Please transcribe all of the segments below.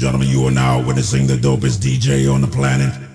gentlemen, you are now witnessing the dopest DJ on the planet.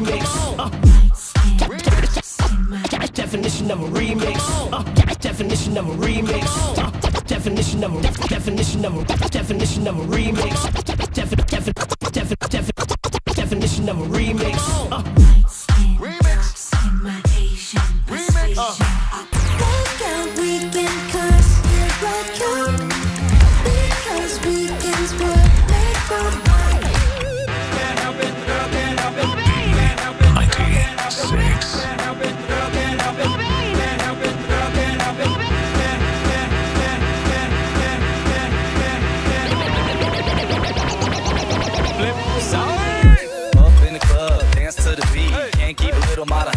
Remix. Uh, definition of a remix. Uh, definition of a remix. Uh, definition of a definition of a definition of a remix. Defi- defi- defi- defi- definition of a remix. Uh, to beat. Can't keep a little model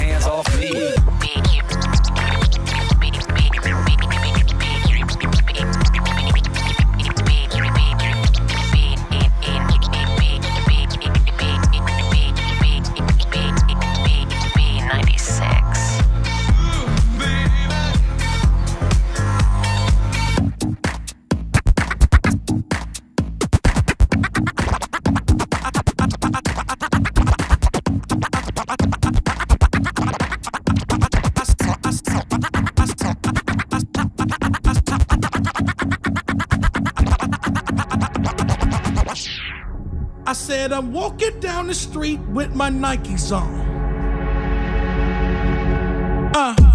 I said I'm walking down the street with my Nikes on. Uh,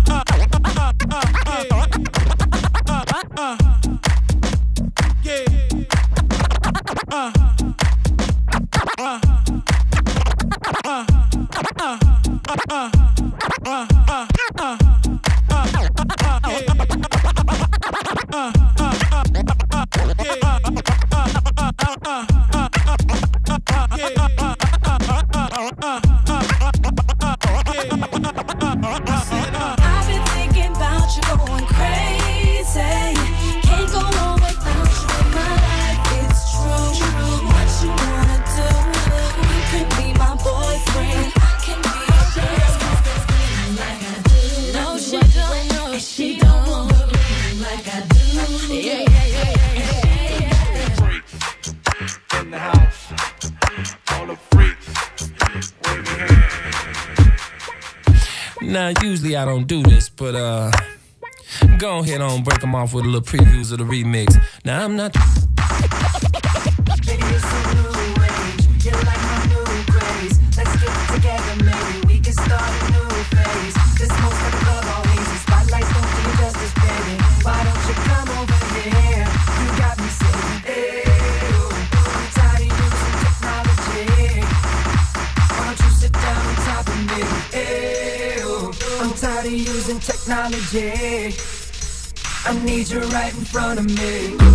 in the house. All the freaks. Wave your hands. Now, usually I don't do this, but uh, go ahead on break them off with a little previews of the remix. Now, I'm not. Using technology. I need you right in front of me.